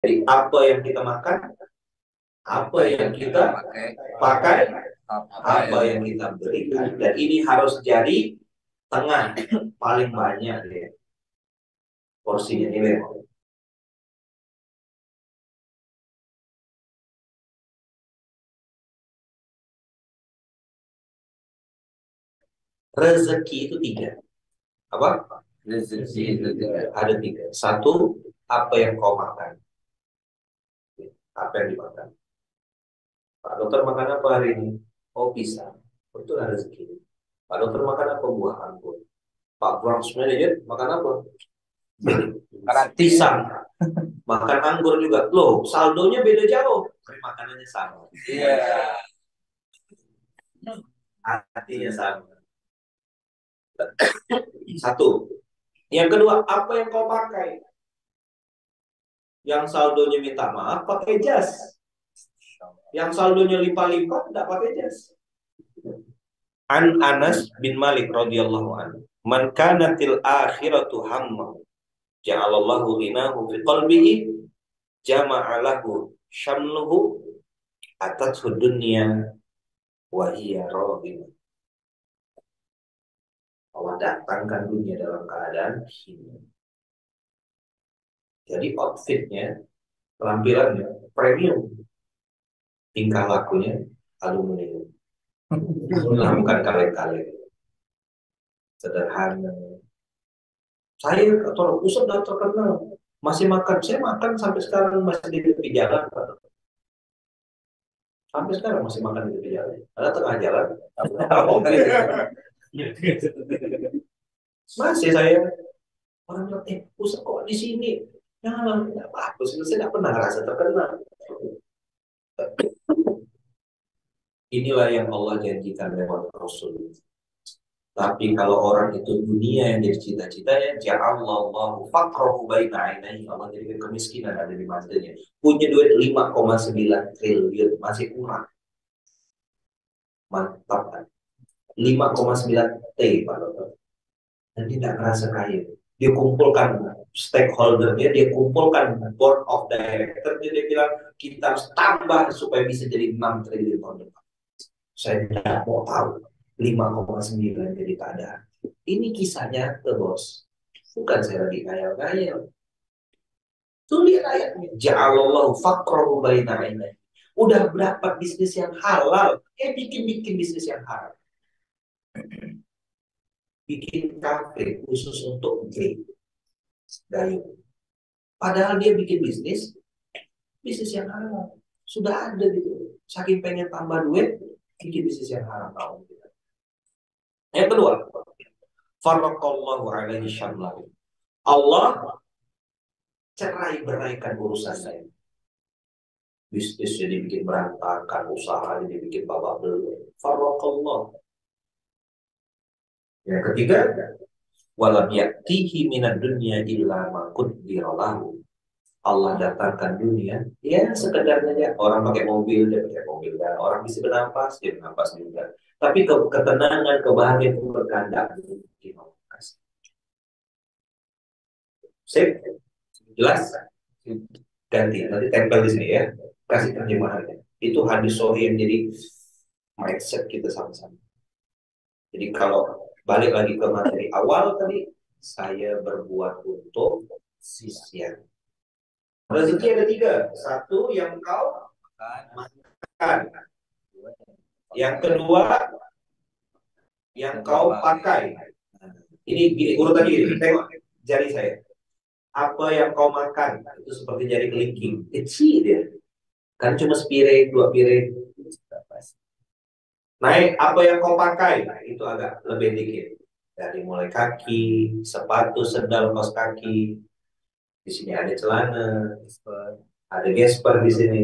Jadi apa yang kita makan, apa yang kita pakai, apa yang kita berikan. Dan ini harus jadi tengah paling banyak ya. Porsinya ini memang. Rezeki itu tiga. Apa? Rezeki itu tiga. Ada tiga. Satu, apa yang kau makan. Apa yang dimakan. Pak dokter makan apa hari ini? Oh pisang. Betul ada rezeki. Pak dokter makan apa? Buah anggur. Pak branch manager makan apa? Karena Pisang. Makan anggur juga. Loh, saldonya beda jauh. Tapi makanannya sama. Iya. Artinya sama. Satu. Yang kedua, apa yang kau pakai? Yang saldonya minta maaf, pakai jas. Yang saldonya lipat-lipat, tidak pakai jas. An Anas bin Malik radhiyallahu anhu. Man kanatil akhiratu hamma ja'alallahu ghinahu fi qalbihi jama'alahu syamluhu atathu dunya wa hiya. Allah datangkan dunia dalam keadaan hina. Jadi outfitnya, penampilannya premium, tingkah lakunya aluminium, bukan kaleng-kaleng, sederhana. Saya atau pusat dan terkenal masih makan, saya makan sampai sekarang masih di tepi jalan. Sampai sekarang masih makan di tepi jalan. Ada tengah jalan. Masih saya orang bilang, eh pusat kok di sini? Jangan, tidak apa-apa. Saya tidak pernah ngerasa terkenal. Inilah yang Allah janjikan lewat Rasul. Tapi kalau orang itu dunia yang jadi cita-citanya, ja'allallahu faqrahu baina ainaihi. Allah jadikan kemiskinan ada di matanya. Punya duit 5,9 triliun, masih kurang. Mantap kan? 5,9 T Pak Dokter. Dan tidak merasa kaya. Dia kumpulkan stakeholdernya, dia kumpulkan board of director, dia, bilang kita harus tambah supaya bisa jadi 6 triliun tahun depan. Saya tidak mau tahu 5,9 jadi keadaan. Ini kisahnya ke bos. Bukan saya lagi ngayal-ngayal. Tuh lihat ayatnya. Ja'alallahu faqrahu baina Udah berapa bisnis yang halal, eh bikin-bikin bisnis yang haram bikin kafe khusus untuk gay gayu. Padahal dia bikin bisnis, bisnis yang haram. Sudah ada gitu. Saking pengen tambah duit, bikin bisnis yang haram. Tahu. Yang kedua, Farrakallahu alaihi syamlahu. Allah cerai beraikan urusan saya. Bisnis jadi bikin berantakan, usaha jadi bikin babak belur. Farrakallahu yang ketiga, walam yaktihi minad dunya illa ma lahu. Allah datangkan dunia, ya sekedar saja orang pakai mobil, dia pakai mobil, dan orang bisa bernafas, dia bernafas juga. Tapi ke ketenangan, kebahagiaan itu berganda. Sip, jelas? Ganti, nanti tempel di sini ya. Kasih terjemahannya. Itu hadis sohi yang jadi mindset kita sama-sama. Jadi kalau balik lagi ke materi awal tadi saya berbuat untuk sisian rezeki ada tiga. Satu yang kau makan. Yang kedua yang kau pakai. Ini gini urutan gini tengok jari saya. Apa yang kau makan? Itu seperti jari kelingking. Kecil dia. Kan cuma sepiring dua piring Naik apa yang kau pakai, nah, itu agak lebih dikit. Dari mulai kaki, sepatu, sendal, kaos kaki. Di sini ada celana, ada gesper di sini,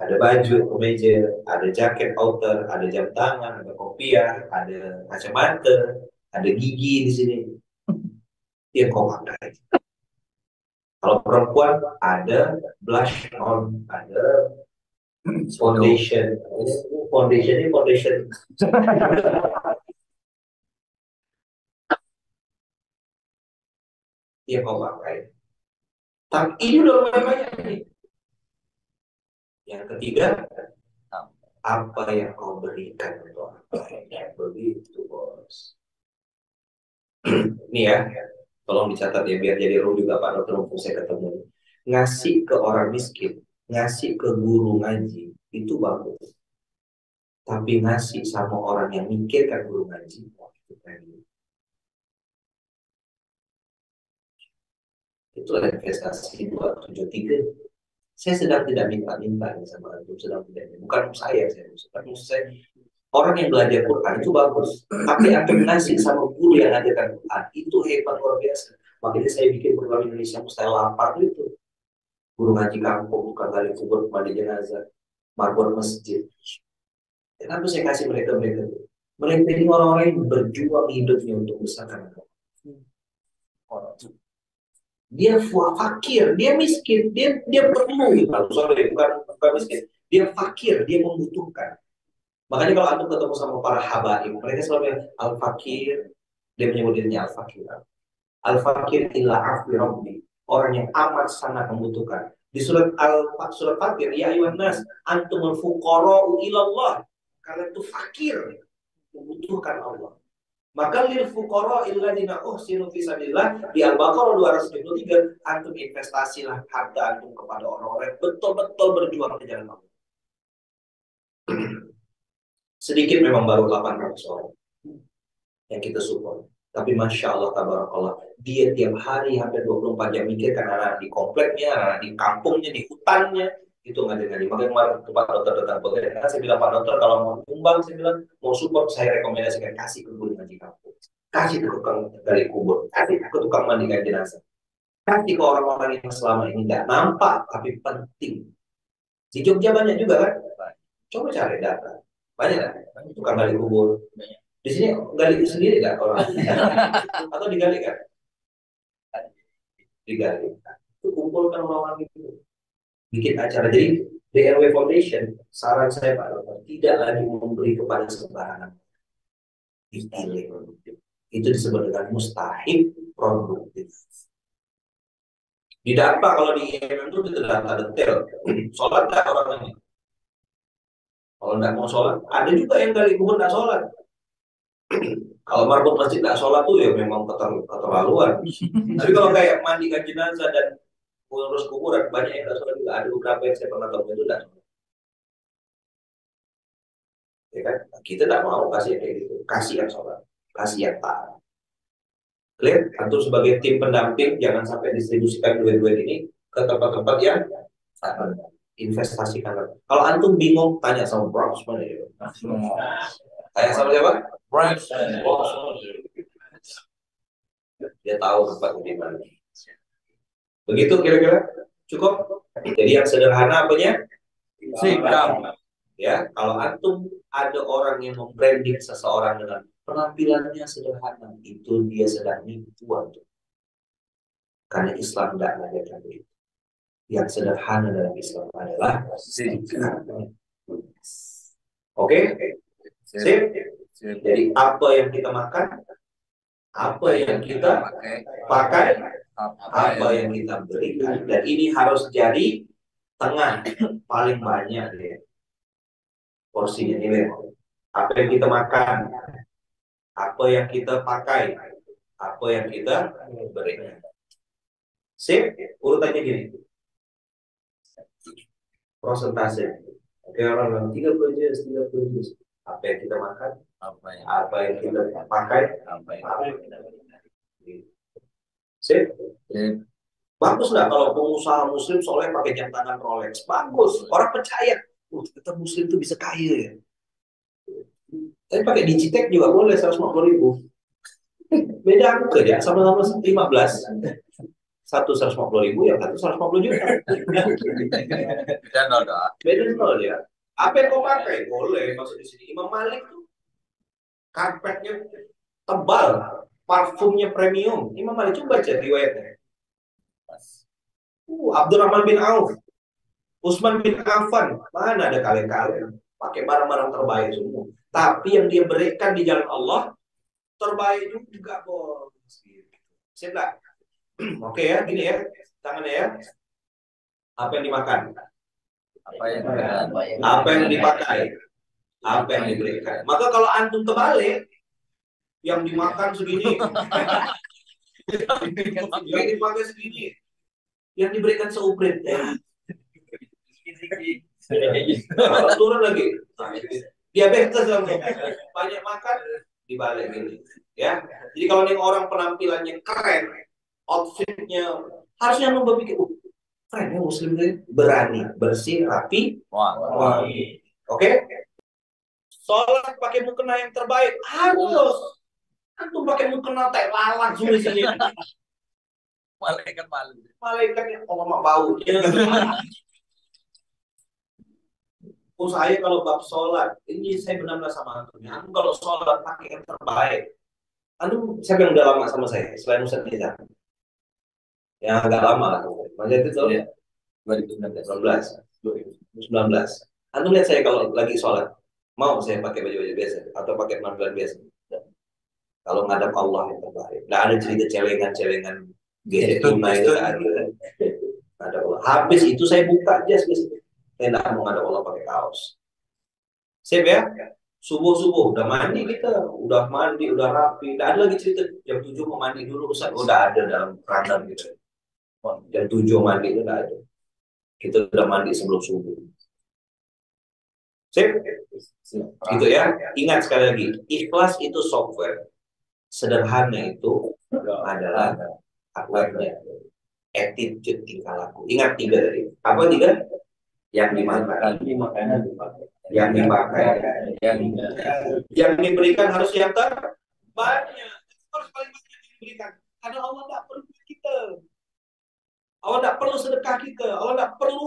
ada baju, kemeja, ada jaket outer, ada jam tangan, ada kopiah, ada kacamata, ada gigi di sini. Yang kau pakai. Kalau perempuan ada blush on, ada foundation foundation ini foundation yang kau pakai Tapi ini udah lumayan banyak nih. Yang ketiga, apa yang kau berikan untuk orang lain? Begitu, bos. Ini ya, tolong dicatat ya, biar jadi rule juga Pak Dokter mumpung saya ketemu. Ngasih ke orang miskin, ngasih ke guru ngaji, itu bagus. Tapi ngasih sama orang yang mikirkan guru ngaji, itu keren. Itu investasi 273 saya sedang tidak minta-minta sama antum sedang tidak bukan saya saya bukan saya orang yang belajar Quran itu bagus. Tapi antum ngasih sama guru yang ngajarkan Quran itu hebat luar biasa. Makanya saya bikin program Indonesia Mustahil Lapar itu guru ngaji kampung tukang gali kubur mandi jenazah marbot masjid kenapa saya kasih mereka mereka mereka ini orang-orang yang berjuang hidupnya untuk besarkan agama orang dia fakir, dia miskin, dia dia perlu gitu. Sorry, bukan bukan miskin. Dia fakir, dia membutuhkan. Makanya kalau antum ketemu sama para habaib, mereka selalu bilang al fakir, dia menyebut dirinya al fakir. Al fakir illa afi. Orang yang amat sangat membutuhkan. Di surat al surat fakir, ya ayuhan nas, antum al fuqara ilallah. Kalian itu fakir, membutuhkan Allah. Maka lil fuqara alladziina uhsinu fi sabilillah di Al-Baqarah 273 antum investasilah harta antum kepada orang-orang betul-betul berjuang di jalan Allah. Sedikit memang baru 800 orang yang kita support. Tapi Masya Allah, Tabarakallah, dia tiap hari hampir 24 jam mikir karena anak di kompleknya, anak di kampungnya, di hutannya, itu ngaji-ngaji. Makanya kemarin Pak Dokter datang ke saya, saya bilang Pak Dokter kalau mau kumbang, saya bilang mau support, saya rekomendasikan kasih ke guru ngaji kampung. Kasih ke tukang gali kubur, kasih ke tukang mandikan jenazah. Kasih ke orang-orang yang selama ini tidak nampak, tapi penting. Di Jogja banyak juga kan? Coba cari data. Banyak kan? Tukang gali kubur. Di sini gali sendiri kan orang? Atau digali kan? Digali. Itu kumpulkan orang-orang itu bikin acara. Jadi DRW Foundation, saran saya Pak Dokter, tidak lagi memberi kepada sembarangan. Produktif. Itu disebut dengan mustahil produktif. Di data kalau di IMM itu data detail. Sholat tak orang ini? Kalau tidak mau sholat, ada juga yang kali kubur tidak sholat. kalau marbot masjid tidak sholat tuh ya memang keterlaluan. Tapi kalau kayak mandikan jenazah dan ngurus kuburan banyak yang nggak sholat juga. Ada beberapa yang saya pernah tahu itu tidak ya kan? Kita tidak mau kasih yang kayak gitu. Kasih yang sholat. Kasih yang taat clear antum sebagai tim pendamping. Jangan sampai distribusikan duit-duit ini ke tempat-tempat yang investasikan. Kalau antum bingung tanya sama Bronx mana ya tanya sama siapa Bronx dia tahu tempat di mana Begitu kira-kira? Cukup? Jadi yang sederhana apanya? Sikap. Ya, kalau antum ada orang yang membranding seseorang dengan penampilannya sederhana, itu dia sedang nipu antum. Karena Islam tidak mengajarkan itu. Yang sederhana dalam Islam adalah sikap. Oke? Sip? Jadi apa yang kita makan, apa yang kita pakai, apa yang kita berikan. Dan ini harus jadi tengah paling banyak ya porsinya ini apa yang kita makan apa yang kita pakai apa yang kita berikan. Sip urutannya gini. Prosentase. Oke orang tiga puluh juz tiga puluh juz apa yang kita makan apa yang, apa yang kita pakai apa yang kita berikan Sip? Bagus nggak kalau pengusaha muslim soalnya pakai jam tangan Rolex? Bagus. Orang percaya. Uh, kita muslim tuh bisa kaya ya. Tapi pakai Digitech juga boleh 150 ribu. Beda aku kerja sama-sama 15. Satu 150 ribu, yang satu 150 juta. Beda nol ya. Apa yang kau pakai? Boleh masuk di sini. Imam Malik tuh karpetnya tebal, parfumnya premium. Imam Malik coba baca riwayatnya. Uh, Abdurrahman bin Auf, Usman bin Affan, mana ada kalian-kalian pakai barang-barang terbaik semua. Tapi yang dia berikan di jalan Allah terbaik juga bos. Siap Oke ya, gini ya, tangannya ya. Apa yang dimakan? Apa yang Apa yang dipakai? Apa yang diberikan? Maka kalau antum terbalik, yang dimakan segini, yang dipakai segini, yang diberikan seuprit. Ya. Kalau turun lagi, diabetes langsung. Banyak makan, dibalik gini. Ya, jadi kalau nih orang penampilannya keren, outfitnya harusnya lu berpikir, uh, keren ya muslim ini berani, bersih, rapi, wangi. Oke? Sholat pakai mukena yang terbaik harus. Antum pakai mukena teh lalat sulit sini. Malaikat malu. Malaikatnya kalau mak baunya. Oh saya kalau bab sholat, ini saya benar-benar sama antum. ya. Antum kalau sholat pakai yang terbaik. Antum siapa yang udah lama sama saya selain Ustaz Nizam? Yang agak lama lah. Maksudnya itu tuh Iya. 2019. 19. 19. Antum lihat saya kalau lagi sholat, mau saya pakai baju-baju biasa atau pakai penampilan biasa? Kalau ngadap Allah yang terbaik. Nggak ada cerita celengan-celengan gadget Itu- tunai itu- itu ada. Ngadap Allah. Habis itu saya buka jas biasa. Saya nggak mau ngadap Allah pakai kaos. Sip ya? Subuh-subuh udah mandi kita, udah mandi, udah rapi. Nggak ada lagi cerita jam 7 mau mandi dulu Ustaz. Udah ada dalam radar gitu. Jam 7 mandi itu nggak ada. Kita udah mandi sebelum subuh. Sip? Gitu ya. Ingat sekali lagi, ikhlas itu software. Sederhana itu adalah hardware-nya. Attitude tingkah laku. Ingat tiga tadi. Apa tiga? Yang dimakan, yang dipakai, Yang yang diberikan harus yang terbanyak. Harus paling banyak yang diberikan. Karena Allah tidak perlu kita. Allah tidak perlu sedekah kita. Allah tidak perlu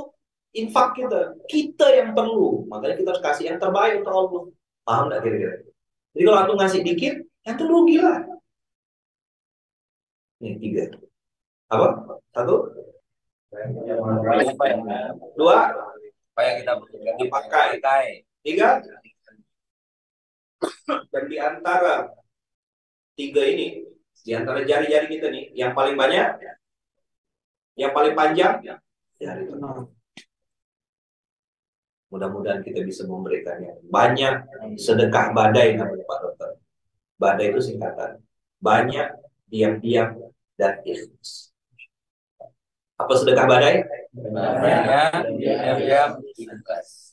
infak kita. Kita yang perlu. Makanya kita harus kasih yang terbaik untuk Allah. Paham nggak kira-kira? Jadi kalau aku ngasih dikit, yang itu rugi lah. Nih, tiga. Apa? Satu, dua, apa yang kita butuhkan Dipakai. Dipakai. tiga. Dan di antara tiga ini, di antara jari-jari kita nih, yang paling banyak, yang paling panjang, jari tengah. Mudah-mudahan kita bisa memberikannya. Banyak sedekah badai namanya Pak Dokter. Badai itu singkatan. Banyak, diam-diam, dan ikhlas. Apa sedekah badai? Banyak diam-diam ikhlas.